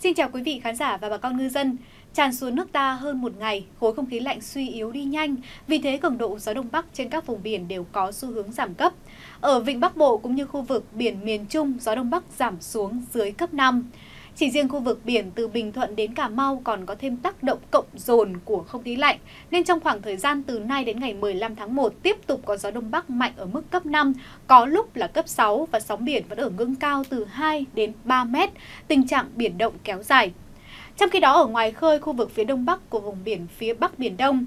Xin chào quý vị khán giả và bà con ngư dân. Tràn xuống nước ta hơn một ngày, khối không khí lạnh suy yếu đi nhanh, vì thế cường độ gió đông bắc trên các vùng biển đều có xu hướng giảm cấp. Ở vịnh Bắc Bộ cũng như khu vực biển miền Trung, gió đông bắc giảm xuống dưới cấp 5. Chỉ riêng khu vực biển từ Bình Thuận đến Cà Mau còn có thêm tác động cộng dồn của không khí lạnh, nên trong khoảng thời gian từ nay đến ngày 15 tháng 1 tiếp tục có gió Đông Bắc mạnh ở mức cấp 5, có lúc là cấp 6 và sóng biển vẫn ở ngưỡng cao từ 2 đến 3 mét, tình trạng biển động kéo dài. Trong khi đó ở ngoài khơi khu vực phía đông bắc của vùng biển phía Bắc Biển Đông,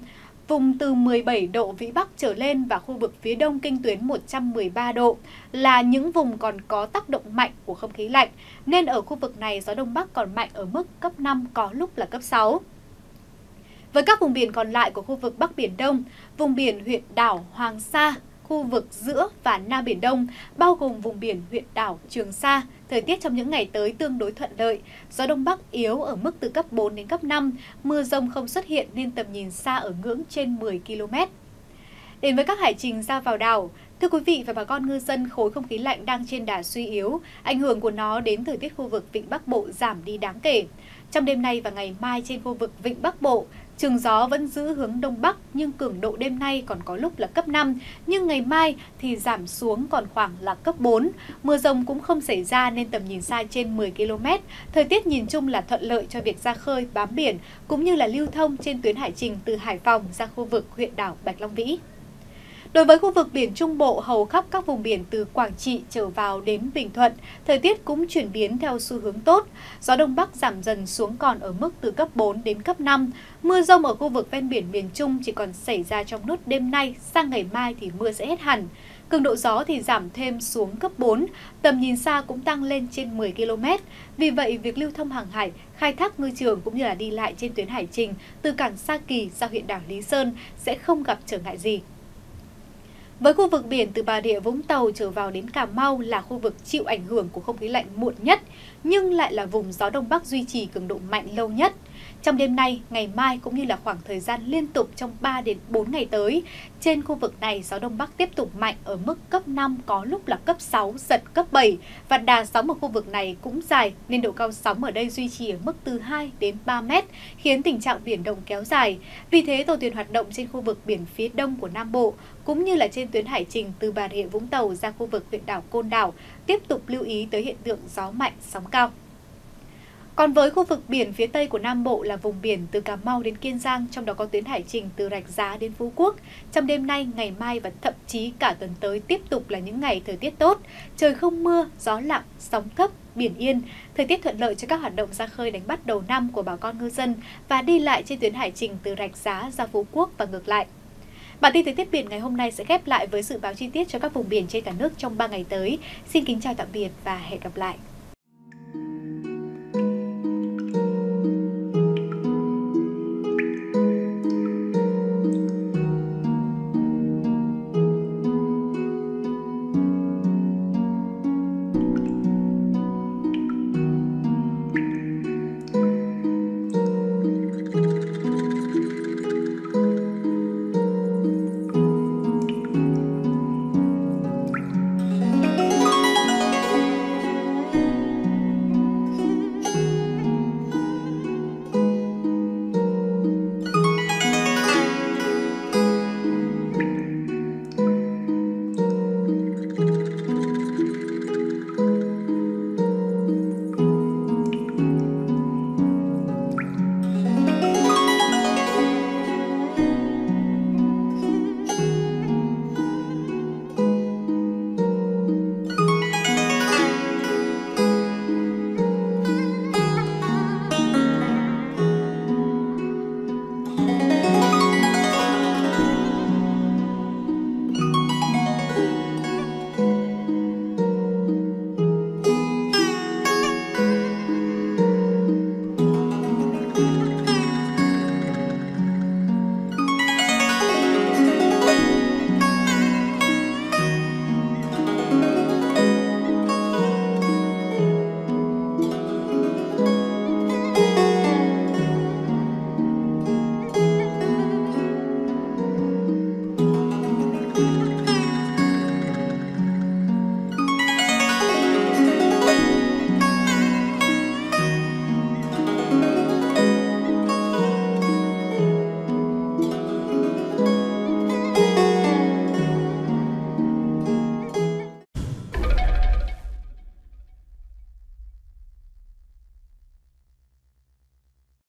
vùng từ 17 độ Vĩ Bắc trở lên và khu vực phía đông kinh tuyến 113 độ là những vùng còn có tác động mạnh của không khí lạnh, nên ở khu vực này gió Đông Bắc còn mạnh ở mức cấp 5 có lúc là cấp 6. Với các vùng biển còn lại của khu vực Bắc Biển Đông, vùng biển huyện đảo Hoàng Sa, khu vực giữa và Nam Biển Đông, bao gồm vùng biển huyện đảo Trường Sa, thời tiết trong những ngày tới tương đối thuận lợi. Gió Đông Bắc yếu ở mức từ cấp 4 đến cấp 5, mưa rông không xuất hiện nên tầm nhìn xa ở ngưỡng trên 10 km. Đến với các hải trình ra vào đảo, Thưa quý vị và bà con ngư dân, khối không khí lạnh đang trên đà suy yếu, ảnh hưởng của nó đến thời tiết khu vực Vịnh Bắc Bộ giảm đi đáng kể. Trong đêm nay và ngày mai trên khu vực Vịnh Bắc Bộ, trường gió vẫn giữ hướng Đông Bắc nhưng cường độ đêm nay còn có lúc là cấp 5, nhưng ngày mai thì giảm xuống còn khoảng là cấp 4. Mưa rông cũng không xảy ra nên tầm nhìn xa trên 10 km. Thời tiết nhìn chung là thuận lợi cho việc ra khơi, bám biển cũng như là lưu thông trên tuyến hải trình từ Hải Phòng ra khu vực huyện đảo Bạch Long Vĩ. Đối với khu vực biển Trung Bộ, hầu khắp các vùng biển từ Quảng Trị trở vào đến Bình Thuận, thời tiết cũng chuyển biến theo xu hướng tốt. Gió Đông Bắc giảm dần xuống còn ở mức từ cấp 4 đến cấp 5. Mưa rông ở khu vực ven biển miền Trung chỉ còn xảy ra trong nốt đêm nay, sang ngày mai thì mưa sẽ hết hẳn. Cường độ gió thì giảm thêm xuống cấp 4, tầm nhìn xa cũng tăng lên trên 10 km. Vì vậy, việc lưu thông hàng hải, khai thác ngư trường cũng như là đi lại trên tuyến hải trình từ cảng Sa Kỳ ra huyện đảo Lý Sơn sẽ không gặp trở ngại gì. Với khu vực biển từ Bà Rịa Vũng Tàu trở vào đến Cà Mau là khu vực chịu ảnh hưởng của không khí lạnh muộn nhất, nhưng lại là vùng gió Đông Bắc duy trì cường độ mạnh lâu nhất. Trong đêm nay, ngày mai cũng như là khoảng thời gian liên tục trong 3 đến 4 ngày tới, trên khu vực này gió Đông Bắc tiếp tục mạnh ở mức cấp 5 có lúc là cấp 6, giật cấp 7 và đà sóng ở khu vực này cũng dài nên độ cao sóng ở đây duy trì ở mức từ 2 đến 3 mét, khiến tình trạng biển động kéo dài. Vì thế, tàu thuyền hoạt động trên khu vực biển phía đông của Nam Bộ cũng như là trên tuyến hải trình từ Bà Rịa Vũng Tàu ra khu vực huyện đảo Côn Đảo tiếp tục lưu ý tới hiện tượng gió mạnh, sóng cao. Còn với khu vực biển phía Tây của Nam Bộ là vùng biển từ Cà Mau đến Kiên Giang, trong đó có tuyến hải trình từ Rạch Giá đến Phú Quốc. Trong đêm nay, ngày mai và thậm chí cả tuần tới tiếp tục là những ngày thời tiết tốt, trời không mưa, gió lặng, sóng thấp, biển yên, thời tiết thuận lợi cho các hoạt động ra khơi đánh bắt đầu năm của bà con ngư dân và đi lại trên tuyến hải trình từ Rạch Giá ra Phú Quốc và ngược lại. Bản tin thời tiết biển ngày hôm nay sẽ khép lại với dự báo chi tiết cho các vùng biển trên cả nước trong 3 ngày tới. Xin kính chào tạm biệt và hẹn gặp lại.